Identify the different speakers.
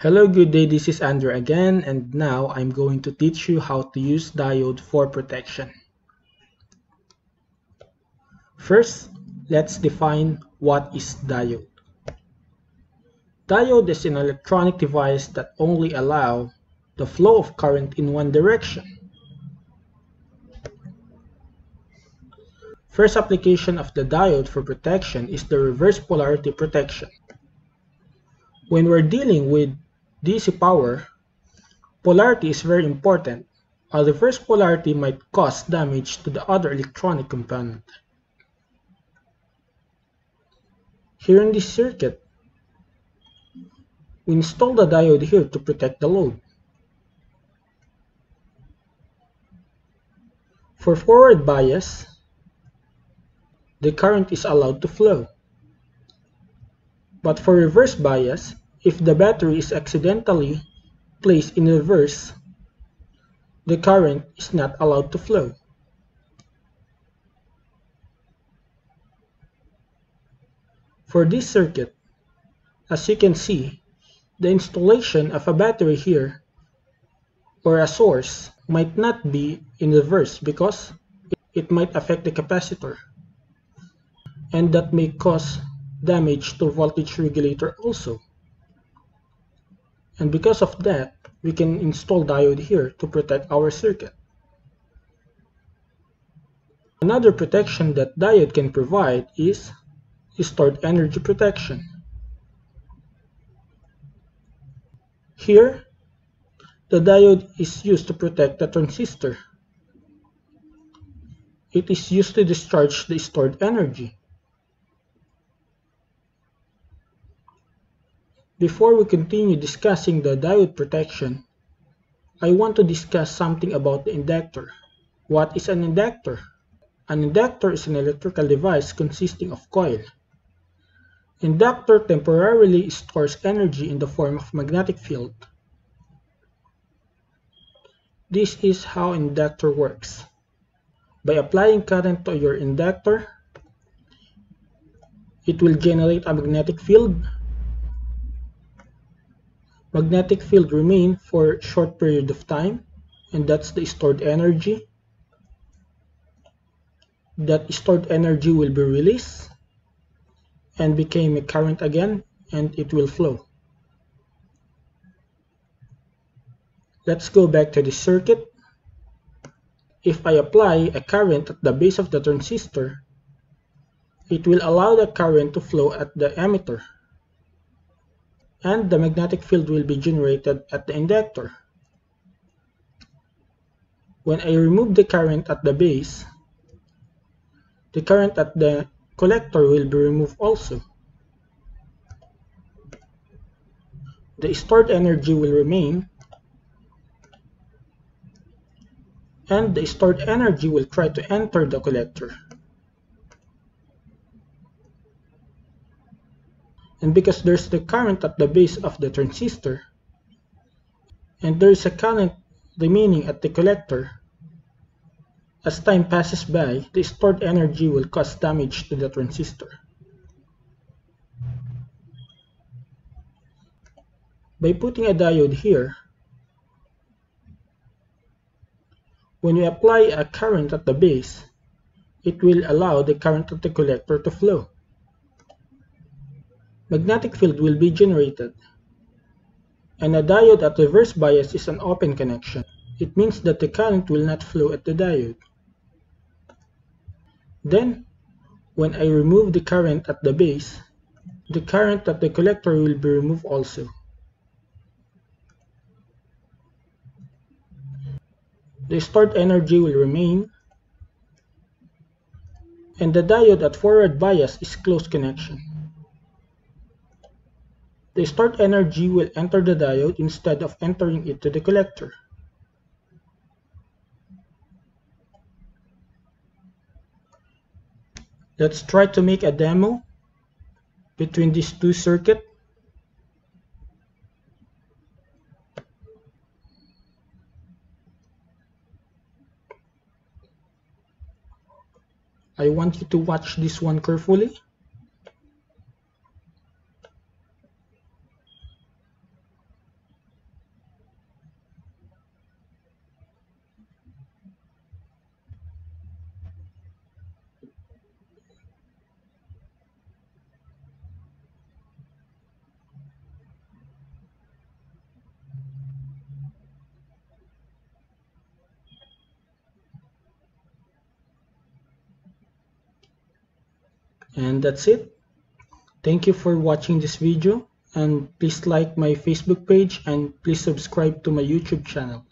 Speaker 1: Hello, good day. This is Andrew again, and now I'm going to teach you how to use diode for protection. First, let's define what is diode. Diode is an electronic device that only allow the flow of current in one direction. First application of the diode for protection is the reverse polarity protection. When we're dealing with DC power, polarity is very important. A reverse polarity might cause damage to the other electronic component. Here in this circuit, we install the diode here to protect the load. For forward bias, the current is allowed to flow. But for reverse bias, if the battery is accidentally placed in reverse, the current is not allowed to flow. For this circuit, as you can see, the installation of a battery here or a source might not be in reverse because it might affect the capacitor and that may cause damage to voltage regulator also. And because of that, we can install diode here to protect our circuit. Another protection that diode can provide is stored energy protection. Here, the diode is used to protect the transistor. It is used to discharge the stored energy. Before we continue discussing the diode protection, I want to discuss something about the inductor. What is an inductor? An inductor is an electrical device consisting of coil. Inductor temporarily stores energy in the form of magnetic field. This is how inductor works. By applying current to your inductor, it will generate a magnetic field magnetic field remain for short period of time and that's the stored energy. That stored energy will be released and became a current again and it will flow. Let's go back to the circuit. If I apply a current at the base of the transistor it will allow the current to flow at the emitter and the magnetic field will be generated at the inductor. When I remove the current at the base, the current at the collector will be removed also. The stored energy will remain and the stored energy will try to enter the collector. And because there's the current at the base of the transistor and there is a current remaining at the collector as time passes by the stored energy will cause damage to the transistor. By putting a diode here when we apply a current at the base it will allow the current at the collector to flow magnetic field will be generated. And a diode at reverse bias is an open connection. It means that the current will not flow at the diode. Then, when I remove the current at the base, the current at the collector will be removed also. The stored energy will remain, and the diode at forward bias is closed connection. The stored energy will enter the diode instead of entering it to the collector. Let's try to make a demo between these two circuits. I want you to watch this one carefully. And that's it. Thank you for watching this video and please like my Facebook page and please subscribe to my YouTube channel.